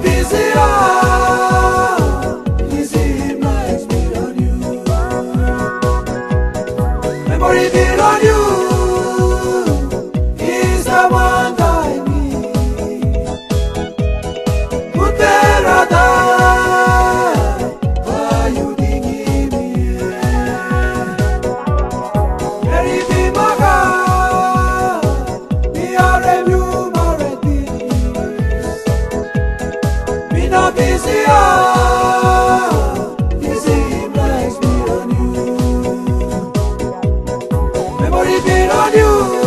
Oh. Memory built on you. Relying on you.